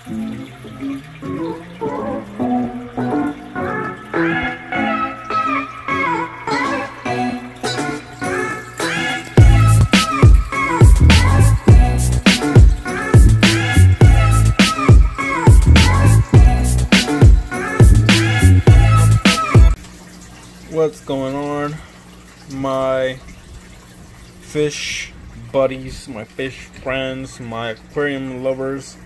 What's going on? My fish buddies, my fish friends, my aquarium lovers.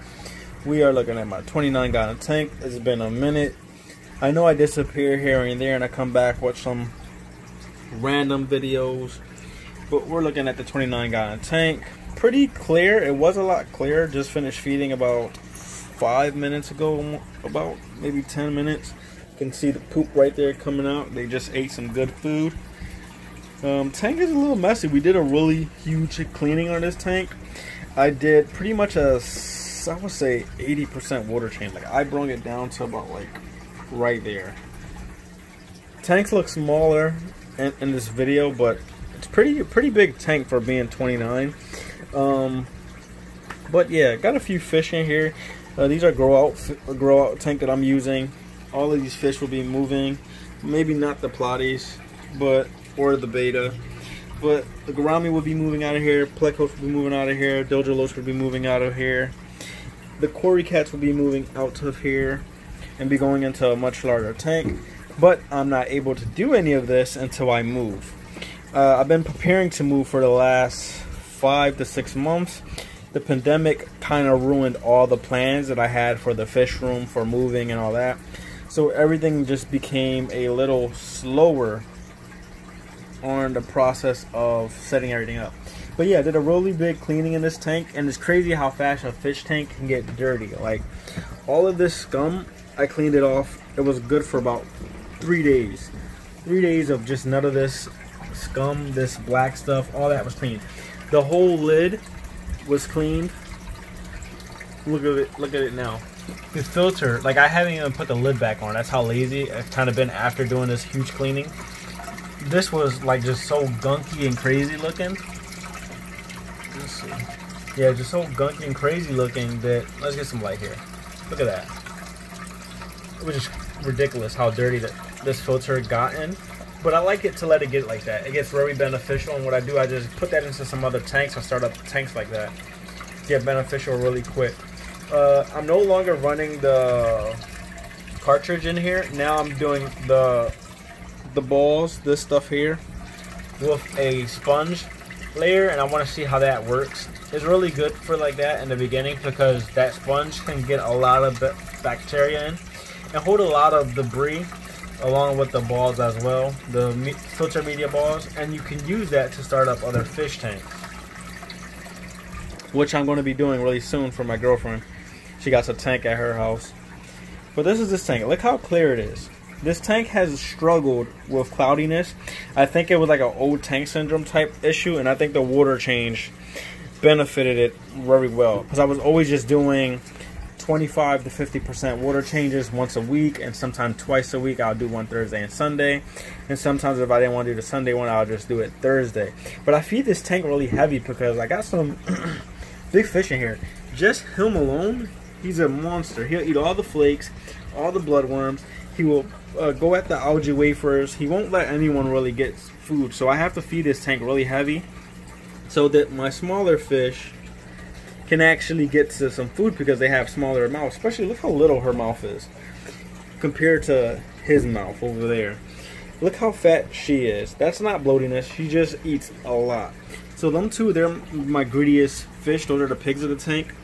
We are looking at my 29 gallon tank. It's been a minute. I know I disappear here and there and I come back with some random videos. But we're looking at the 29 gallon tank. Pretty clear. It was a lot clearer. Just finished feeding about five minutes ago. About maybe 10 minutes. You can see the poop right there coming out. They just ate some good food. Um, tank is a little messy. We did a really huge cleaning on this tank. I did pretty much a, I would say 80% water change. Like I brought it down to about like right there. Tanks look smaller in, in this video, but it's pretty pretty big tank for being 29. Um, but yeah, got a few fish in here. Uh, these are grow out grow out tank that I'm using. All of these fish will be moving. Maybe not the platies, but or the betta. But the gourami will be moving out of here, plecos will be moving out of here, dojo loach will be moving out of here. The cory cats will be moving out of here and be going into a much larger tank. But I'm not able to do any of this until I move. Uh, I've been preparing to move for the last five to six months. The pandemic kind of ruined all the plans that I had for the fish room, for moving and all that. So everything just became a little slower on the process of setting everything up. But yeah, I did a really big cleaning in this tank, and it's crazy how fast a fish tank can get dirty. Like, all of this scum, I cleaned it off. It was good for about three days. Three days of just none of this scum, this black stuff, all that was clean. The whole lid was cleaned. Look at it, look at it now. The filter, like I haven't even put the lid back on. That's how lazy I've kind of been after doing this huge cleaning this was like just so gunky and crazy looking. Let's see. Yeah, just so gunky and crazy looking that let's get some light here. Look at that. It was just ridiculous how dirty that this filter got in. But I like it to let it get like that. It gets very beneficial and what I do I just put that into some other tanks. I start up tanks like that. Get beneficial really quick. Uh, I'm no longer running the cartridge in here. Now I'm doing the the balls, this stuff here, with a sponge layer, and I want to see how that works. It's really good for like that in the beginning because that sponge can get a lot of bacteria in and hold a lot of debris along with the balls as well, the filter media balls, and you can use that to start up other fish tanks. Which I'm going to be doing really soon for my girlfriend. She got a tank at her house. But this is this tank. Look how clear it is. This tank has struggled with cloudiness. I think it was like an old tank syndrome type issue, and I think the water change benefited it very well because I was always just doing 25 to 50% water changes once a week, and sometimes twice a week. I'll do one Thursday and Sunday, and sometimes if I didn't want to do the Sunday one, I'll just do it Thursday. But I feed this tank really heavy because I got some big fish in here. Just him alone, he's a monster. He'll eat all the flakes, all the bloodworms. He will uh, go at the algae wafers. He won't let anyone really get food, so I have to feed this tank really heavy so that my smaller fish can actually get to some food because they have smaller mouths. Especially look how little her mouth is compared to his mouth over there. Look how fat she is. That's not bloatiness. She just eats a lot. So them two, they're my greediest fish. Those are the pigs of the tank.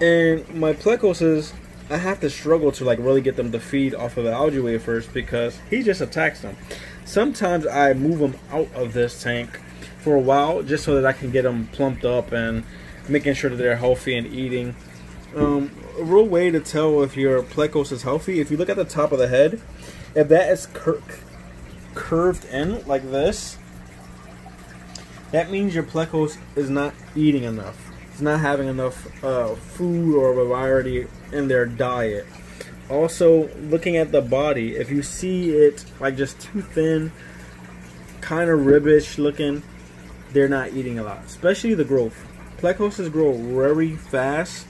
And my plecoses I have to struggle to like really get them to feed off of the algae first because he just attacks them. Sometimes I move them out of this tank for a while just so that I can get them plumped up and making sure that they're healthy and eating. Um, a real way to tell if your plecos is healthy, if you look at the top of the head, if that is cur curved in like this, that means your plecos is not eating enough not having enough uh, food or variety in their diet. Also, looking at the body, if you see it like just too thin, kind of ribbish looking, they're not eating a lot, especially the growth. Plecoses grow very fast,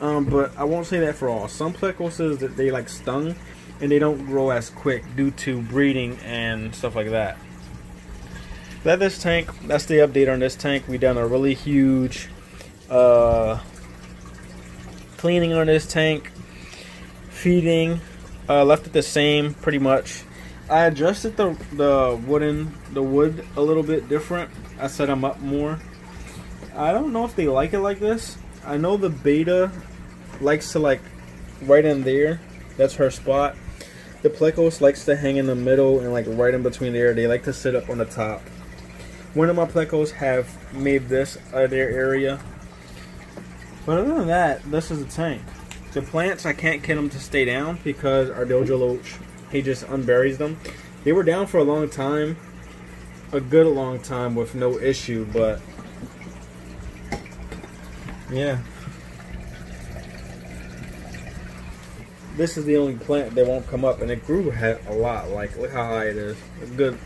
Um, but I won't say that for all. Some plecoses that they like stung and they don't grow as quick due to breeding and stuff like that. That this tank, that's the update on this tank. We done a really huge uh, cleaning on this tank, feeding, uh, left it the same pretty much. I adjusted the the wooden the wood a little bit different. I set them up more. I don't know if they like it like this. I know the betta likes to like right in there. That's her spot. The plecos likes to hang in the middle and like right in between there. They like to sit up on the top. One of my plecos have made this uh, their area. But other than that, this is a tank. The plants, I can't get them to stay down because our Dojo Loach, he just unburies them. They were down for a long time, a good long time with no issue, but yeah. This is the only plant that won't come up, and it grew a lot. Like, look how high it is. A good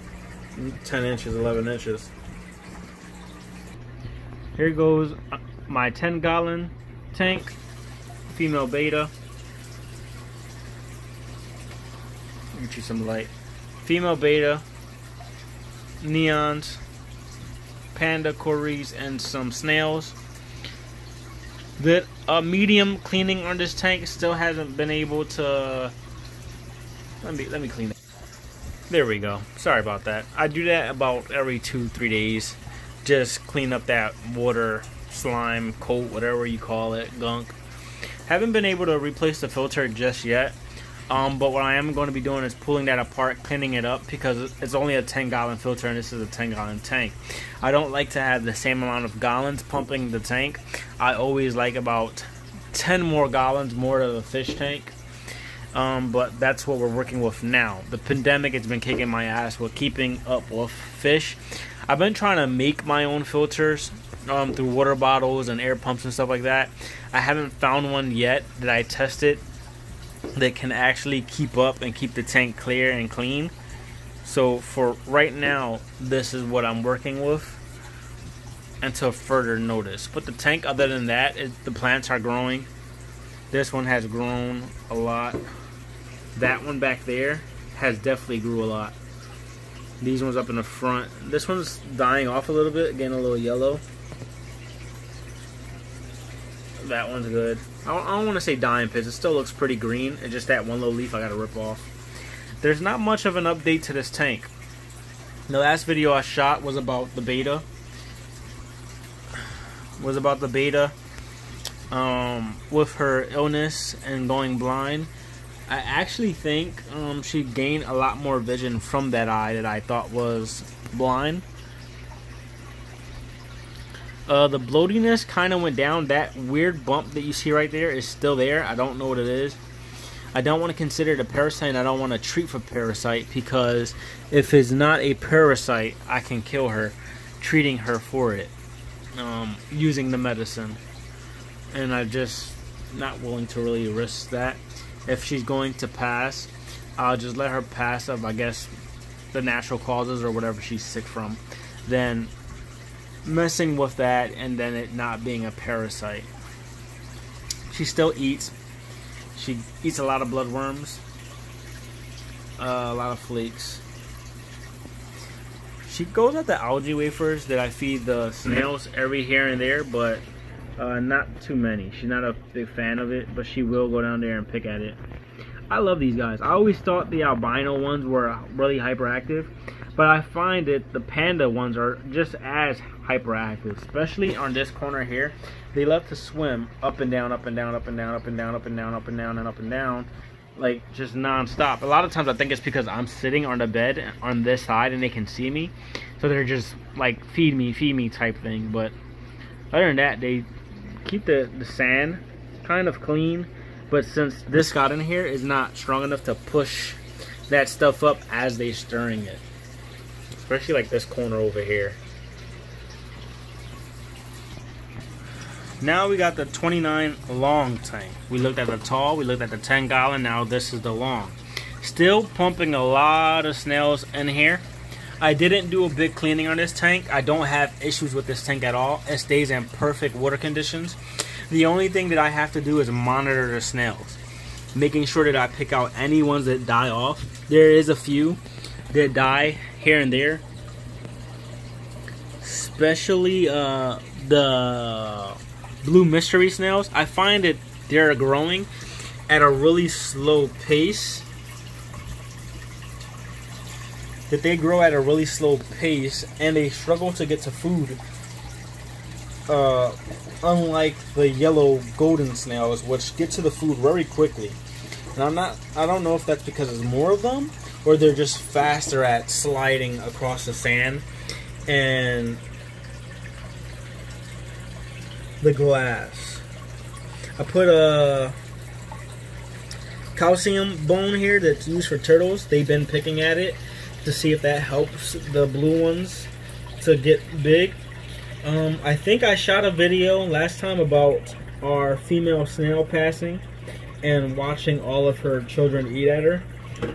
10 inches, 11 inches. Here goes uh, my 10 gallon tank, female betta. Get you some light. Female betta, neons, panda cories, and some snails. The uh, medium cleaning on this tank still hasn't been able to. Let me let me clean it. There we go. Sorry about that. I do that about every two three days. Just clean up that water, slime, coat, whatever you call it, gunk. Haven't been able to replace the filter just yet. Um, but what I am going to be doing is pulling that apart, cleaning it up because it's only a 10 gallon filter and this is a 10 gallon tank. I don't like to have the same amount of gallons pumping the tank. I always like about 10 more gallons more to the fish tank. Um, but that's what we're working with now. The pandemic has been kicking my ass with keeping up with fish. I've been trying to make my own filters um, through water bottles and air pumps and stuff like that. I haven't found one yet that I tested that can actually keep up and keep the tank clear and clean. So for right now, this is what I'm working with until further notice. But the tank, other than that, it, the plants are growing. This one has grown a lot. That one back there has definitely grew a lot. These ones up in the front. This one's dying off a little bit, getting a little yellow. That one's good. I don't, don't want to say dying pits. It still looks pretty green. It's just that one little leaf I got to rip off. There's not much of an update to this tank. The last video I shot was about the betta. Was about the betta um, with her illness and going blind. I actually think um, she gained a lot more vision from that eye that I thought was blind. Uh, the bloatiness kind of went down. That weird bump that you see right there is still there. I don't know what it is. I don't want to consider it a parasite. I don't want to treat for parasite because if it's not a parasite, I can kill her, treating her for it, um, using the medicine. And I'm just not willing to really risk that. If she's going to pass, I'll just let her pass of, I guess, the natural causes or whatever she's sick from. Then messing with that and then it not being a parasite. She still eats. She eats a lot of bloodworms, uh, a lot of flakes. She goes at the algae wafers that I feed the snails every here and there, but uh, not too many. She's not a big fan of it, but she will go down there and pick at it. I love these guys. I always thought the albino ones were really hyperactive, but I find that the panda ones are just as hyperactive, especially on this corner here. They love to swim up and down, up and down, up and down, up and down, up and down, up and down, and up and down, like just non-stop. A lot of times I think it's because I'm sitting on the bed on this side and they can see me, so they're just like feed me, feed me type thing. But other than that, they keep the the sand kind of clean. But since this got in here is not strong enough to push that stuff up as they stirring it, especially like this corner over here. Now we got the 29 long tank. We looked at the tall, we looked at the 10 gallon, now this is the long. Still pumping a lot of snails in here. I didn't do a big cleaning on this tank. I don't have issues with this tank at all. It stays in perfect water conditions. The only thing that I have to do is monitor the snails, making sure that I pick out any ones that die off. There is a few that die here and there, especially uh, the blue mystery snails. I find that they're growing at a really slow pace. That they grow at a really slow pace and they struggle to get to food. Uh, unlike the yellow golden snails, which get to the food very quickly. And I'm not, I don't know if that's because there's more of them or they're just faster at sliding across the sand and the glass. I put a calcium bone here that's used for turtles. They've been picking at it to see if that helps the blue ones to get big. Um, I think I shot a video last time about our female snail passing and watching all of her children eat at her.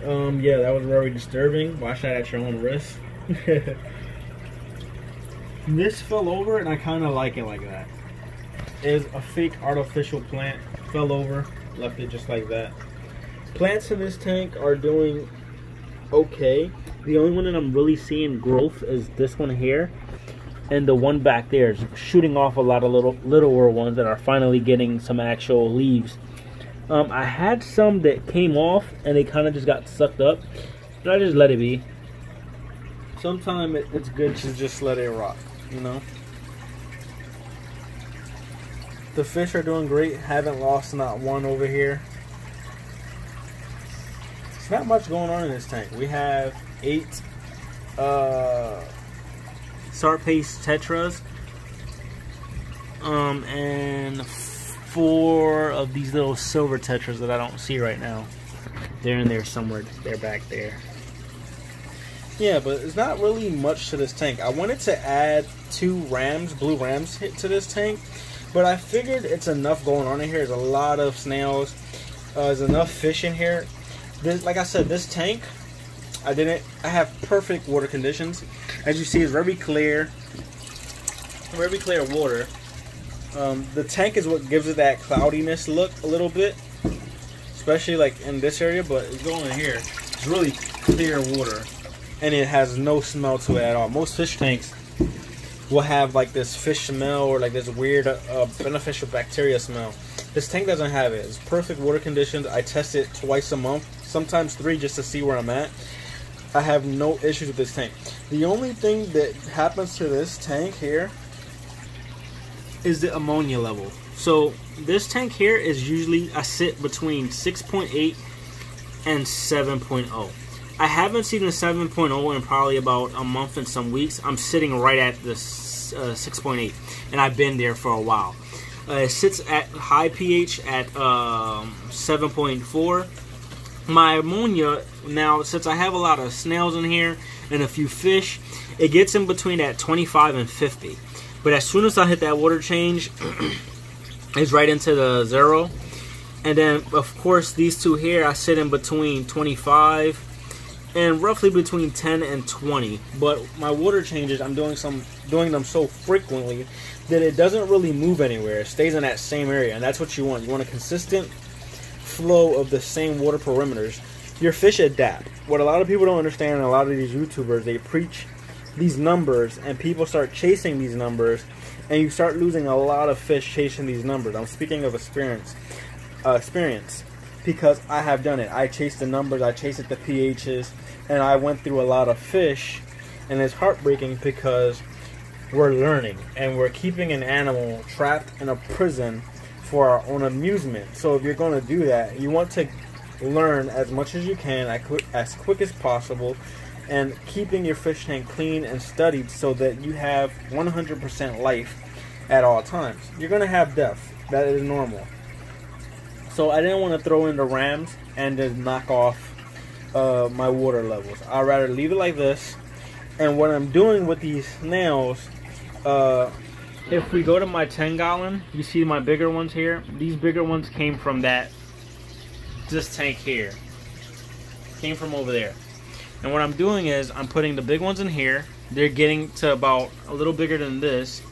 Um, yeah, that was very disturbing. Watch that at your own risk. this fell over and I kind of like it like that. Is a fake artificial plant. Fell over, left it just like that. Plants in this tank are doing okay. The only one that I'm really seeing growth is this one here. And the one back there is shooting off a lot of little littler ones that are finally getting some actual leaves. Um, I had some that came off and they kind of just got sucked up. And I just let it be. Sometimes it, it's good to just let it rock, you know? The fish are doing great. Haven't lost not one over here. It's not much going on in this tank. We have eight uh, Serpae Tetras. Um, and four of these little silver tetras that I don't see right now. They're in there somewhere. They're back there. Yeah, but it's not really much to this tank. I wanted to add two rams, blue rams hit to this tank, but I figured it's enough going on in here. There's a lot of snails. Uh, there's enough fish in here. This, like I said, this tank, I didn't. I have perfect water conditions. As you see, it's very clear, very clear water. Um, the tank is what gives it that cloudiness look a little bit, especially like in this area. But it's going in here. It's really clear water, and it has no smell to it at all. Most fish tanks will have like this fish smell or like this weird uh, beneficial bacteria smell. This tank doesn't have it. It's perfect water conditions. I test it twice a month, sometimes three, just to see where I'm at. I have no issues with this tank. The only thing that happens to this tank here is the ammonia level. So this tank here is usually I sit between 6.8 and 7.0. I haven't seen the 7.0 in probably about a month and some weeks. I'm sitting right at the uh, 6.8, and I've been there for a while. Uh, it sits at high pH at um, 7.4. My ammonia now, since I have a lot of snails in here and a few fish, it gets in between at 25 and 50. But as soon as I hit that water change, it's right into the zero. And then, of course, these two here, I sit in between 25 and roughly between 10 and 20. But my water changes, I'm doing some doing them so frequently that it doesn't really move anywhere. It stays in that same area, and that's what you want. You want a consistent flow of the same water perimeters. Your fish adapt. What a lot of people don't understand, and a lot of these YouTubers, they preach these numbers and people start chasing these numbers and you start losing a lot of fish chasing these numbers. I'm speaking of experience, uh, experience because I have done it. I chased the numbers, I chased at the pHs, and I went through a lot of fish, and it's heartbreaking because we're learning and we're keeping an animal trapped in a prison for our own amusement. So if you're going to do that, you want to learn as much as you can as quick as possible and keeping your fish tank clean and studied so that you have 100% life at all times. You're going to have death. That is normal. So I didn't want to throw in the rams and just knock off uh, my water levels. I'd rather leave it like this. And what I'm doing with these snails, uh, if we go to my 10 gallon, you see my bigger ones here. These bigger ones came from that, this tank here. Came from over there. And what I'm doing is I'm putting the big ones in here. They're getting to about a little bigger than this.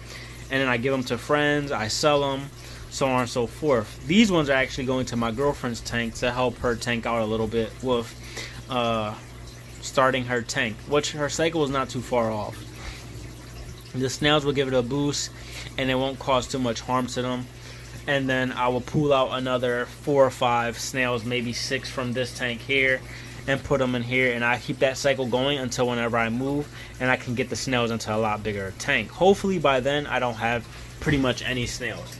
And then I give them to friends. I sell them. so on and so forth. These ones are actually going to my girlfriend's tank to help her tank out a little bit with uh, starting her tank, which her cycle is not too far off. The snails will give it a boost and it won't cause too much harm to them. And then I will pull out another four or five snails, maybe six from this tank here, and put them in here. And I keep that cycle going until whenever I move and I can get the snails into a lot bigger tank. Hopefully by then I don't have pretty much any snails.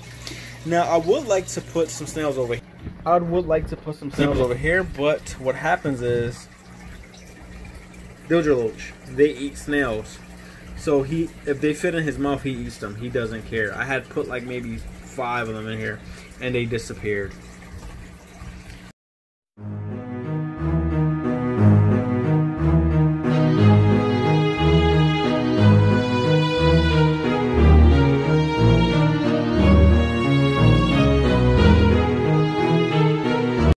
Now I would like to put some snails over here. I would like to put some snails over here, but what happens is dojo loach, they eat snails. So he, if they fit in his mouth, he eats them. He doesn't care. I had put like maybe five of them in here, and they disappeared.